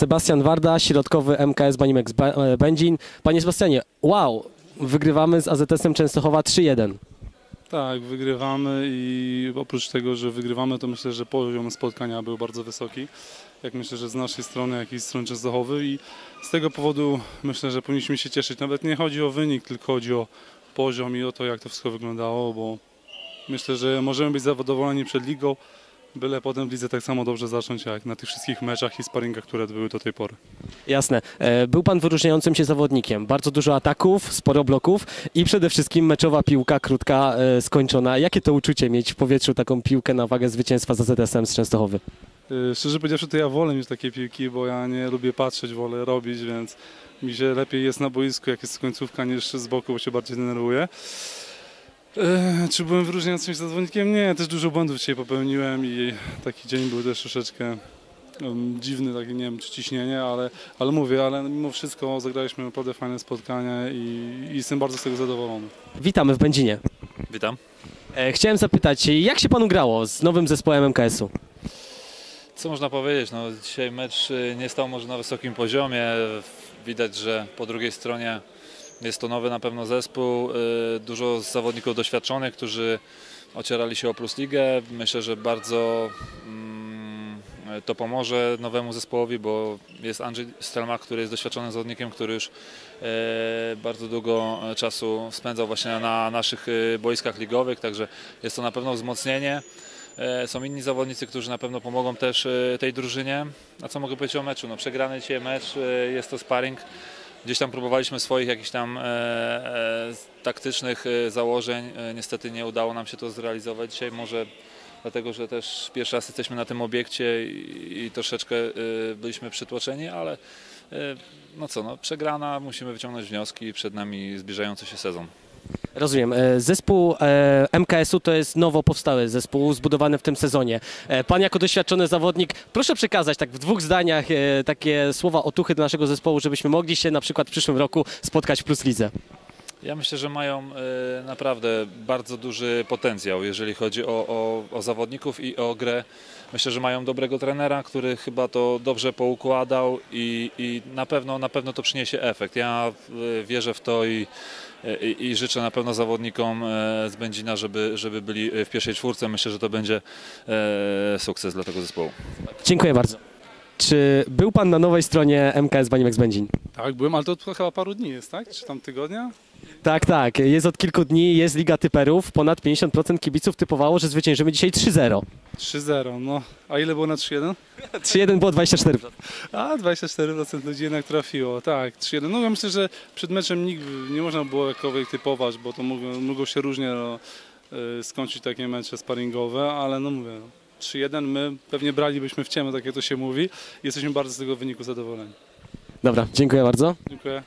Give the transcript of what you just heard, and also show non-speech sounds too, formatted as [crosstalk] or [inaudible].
Sebastian Warda, środkowy MKS Banimex Ba- e, Będzin. Panie Sebastianie, wow, wygrywamy z AZS-em Częstochowa 3-1. Tak, wygrywamy i oprócz tego, że wygrywamy, to myślę, że poziom spotkania był bardzo wysoki. Jak myślę, że z naszej strony, jak i z strony Częstochowy i z tego powodu myślę, że powinniśmy się cieszyć. Nawet nie chodzi o wynik, tylko chodzi o poziom i o to, jak to wszystko wyglądało, bo myślę, że możemy być zadowoleni przed ligą, byle potem w lidze tak samo dobrze zacząć, jak na tych wszystkich meczach i sparingach, które były do tej pory. Jasne. E, Był pan wyróżniającym się zawodnikiem. Bardzo dużo ataków, sporo bloków i przede wszystkim meczowa piłka krótka, e, skończona. Jakie to uczucie mieć w powietrzu taką piłkę na wagę zwycięstwa z AZS-em z Częstochowy? Yy, Szczerze powiedziawszy, to ja wolę mieć takie piłki, bo ja nie lubię patrzeć, wolę robić, więc mi się lepiej jest na boisku, jak jest końcówka, niż z boku, bo się bardziej denerwuję. Czy byłem wyróżniającym się zawodnikiem? Nie, też dużo błędów dzisiaj popełniłem i taki dzień był też troszeczkę um, dziwny, taki nie wiem czy ciśnienie, ale, ale mówię, ale mimo wszystko zagraliśmy naprawdę fajne spotkanie i, i jestem bardzo z tego zadowolony. Witamy w Będzinie. Witam. E, Chciałem zapytać, jak się panu grało z nowym zespołem MKS-u? Co można powiedzieć? No, dzisiaj mecz y, nie stał może na wysokim poziomie. Widać, że po drugiej stronie jest to nowy na pewno zespół. y, Dużo zawodników doświadczonych, którzy ocierali się o Plus Ligę. Myślę, że bardzo mm, to pomoże nowemu zespołowi, bo jest Andrzej Stelmach, który jest doświadczonym zawodnikiem, który już e, bardzo długo czasu spędzał właśnie na naszych e, boiskach ligowych, także jest to na pewno wzmocnienie. E, Są inni zawodnicy, którzy na pewno pomogą też e, tej drużynie. A co mogę powiedzieć o meczu? No, przegrany dzisiaj mecz, e, jest to sparring. Gdzieś tam próbowaliśmy swoich jakichś tam e, e, taktycznych e, założeń. Niestety nie udało nam się to zrealizować dzisiaj. Może dlatego, że też pierwszy raz jesteśmy na tym obiekcie i, i troszeczkę byliśmy przytłoczeni, ale no co, no, przegrana, musimy wyciągnąć wnioski przed nami zbliżający się sezon. Rozumiem. E, Zespół e, MKS-u to jest nowo powstały zespół zbudowany w tym sezonie. E, Pan jako doświadczony zawodnik, proszę przekazać tak w dwóch zdaniach takie słowa otuchy do naszego zespołu, żebyśmy mogli się na przykład w przyszłym roku spotkać w Plus Lidze. Ja myślę, że mają e, naprawdę bardzo duży potencjał, jeżeli chodzi o, o, o zawodników i o grę. Myślę, że mają dobrego trenera, który chyba to dobrze poukładał i, i na, pewno, na pewno to przyniesie efekt. Ja e, wierzę w to i, i, i życzę na pewno zawodnikom e, z Będzina, żeby, żeby byli w pierwszej czwórce. Myślę, że to będzie e, sukces dla tego zespołu. Dziękuję bardzo. Czy był Pan na nowej stronie MKS Banimex Będzin? Tak, byłem, ale to chyba paru dni jest, tak? Czy tam tygodnia? Tak, tak. Jest od kilku dni, jest Liga Typerów. Ponad 50% kibiców typowało, że zwyciężymy dzisiaj 3-0. 3-0, no. A ile było na 3-1? 3-1 [laughs] było 24%. A, 24% ludzi jednak trafiło, tak, 3-1. No ja myślę, że przed meczem nikt nie można było jakkolwiek typować, bo to mogą, mogą się różnie no, y, skończyć takie mecze sparingowe, ale no mówię, no, 3-1 my pewnie bralibyśmy w ciemno, tak jak to się mówi. Jesteśmy bardzo z tego wyniku zadowoleni. Dobra, dziękuję bardzo. Dziękuję.